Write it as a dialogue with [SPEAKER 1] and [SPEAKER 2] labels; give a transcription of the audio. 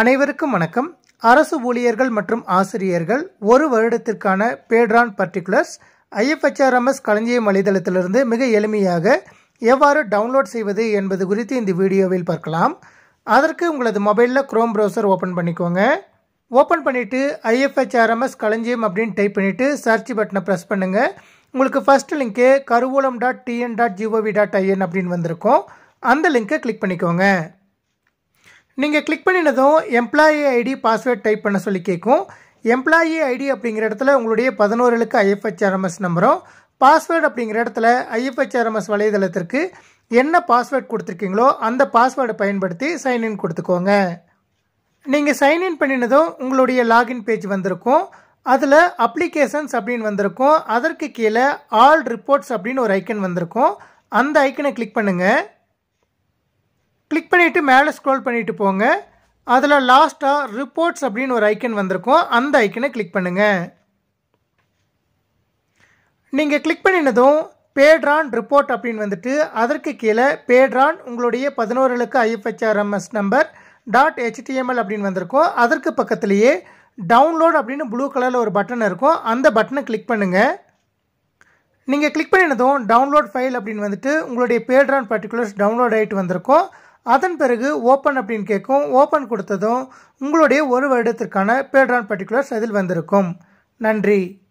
[SPEAKER 1] அனைவருக்கும் வணக்கம். அரசு ஊழியர்கள் மற்றும் ஆசிரியர்கள் ஒரு வருடத்திற்கான பேட்ரான் பர்டிகுலர்ஸ் ஐஎஃப்ஹெச்ஆர்எம்எஸ் களஞ்சியம் வலைதளத்திலிருந்து மிக எளிமையாக எவ்வாறு டவுன்லோட் செய்வது என்பது குறித்து இந்த வீடியோவில் பார்க்கலாம். அதற்கு உங்களது மொபைலில் குரோம் ப்ரௌசர் ஓப்பன் பண்ணிக்கோங்க. ஓப்பன் பண்ணிவிட்டு ஐஎஃப்ஹெச்ஆர்எம்எஸ் களஞ்சியம் அப்படின்னு டைப் பண்ணிவிட்டு சர்ச் பட்டனை ப்ரெஸ் பண்ணுங்கள் உங்களுக்கு first link Karuvoolam dot TN dot GOV dot IN அப்படின்னு வந்திருக்கும். அந்த லிங்க்கை கிளிக் பண்ணிக்கோங்க. நீங்கள் கிளிக் பண்ணினதும் எம்ப்ளாயி ஐடி பாஸ்வேர்ட் டைப் பண்ண சொல்லி கேட்கும் எம்ப்ளாயி ஐடி அப்படிங்கிற இடத்துல உங்களுடைய பதினோரு இலக்கு ஐஎஃப்ஹெச்ஆர்எம்எஸ் நம்பரும் பாஸ்வேர்டு அப்படிங்கிற இடத்துல ஐஎஃப்ஹெச்ஆர்எம்எஸ் வலைதளத்திற்கு என்ன பாஸ்வேர்ட் கொடுத்துருக்கீங்களோ அந்த பாஸ்வேர்டை பயன்படுத்தி சைன்இன் கொடுத்துக்கோங்க. நீங்கள் சைன்இன் பண்ணினதும் உங்களுடைய லாகின் பேஜ் வந்திருக்கும். அதில் அப்ளிகேஷன்ஸ் அப்படின்னு வந்திருக்கும். அதற்கு கீழே ஆல் ரிப்போர்ட்ஸ் அப்படின்னு ஒரு ஐக்கன் வந்திருக்கும். அந்த ஐக்கனை கிளிக் பண்ணுங்கள் கிளிக் பண்ணிவிட்டு மேலே ஸ்க்ரோல் பண்ணிவிட்டு போங்க. அதில் லாஸ்ட்டாக ரிப்போர்ட்ஸ் அப்படின்னு ஒரு ஐக்கன் வந்திருக்கும். அந்த ஐக்கனை கிளிக் பண்ணுங்கள் நீங்கள் கிளிக் பண்ணினதும் பேட்ரான் ரிப்போர்ட் அப்படின்னு வந்துட்டு அதற்கு கீழே பேட்ரான் உங்களுடைய பதினோரு இலக்கு ஐஎஃப்ஹெச்ஆர்எம்எஸ் நம்பர் டாட் ஹெச்டிஎம்எல் அப்படின்னு வந்திருக்கும். அதற்கு பக்கத்துலேயே டவுன்லோட் அப்படின்னு ப்ளூ கலரில் ஒரு பட்டன் இருக்கும். அந்த பட்டனை கிளிக் பண்ணுங்கள் நீங்கள் கிளிக் பண்ணினதும் டவுன்லோட் ஃபைல் அப்படின்னு வந்துட்டு உங்களுடைய பேட்ரான் பர்டிகுலர்ஸ் டவுன்லோட் ஆகிட்டு வந்திருக்கும். அதன் பிறகு ஓப்பன் அப்படின்னு கேட்கும். ஓப்பன் கொடுத்ததும் உங்களுடைய ஒரு வருடத்திற்கான பேட்ரான் பர்டிகுலர்ஸ் அதில் வந்திருக்கும். நன்றி.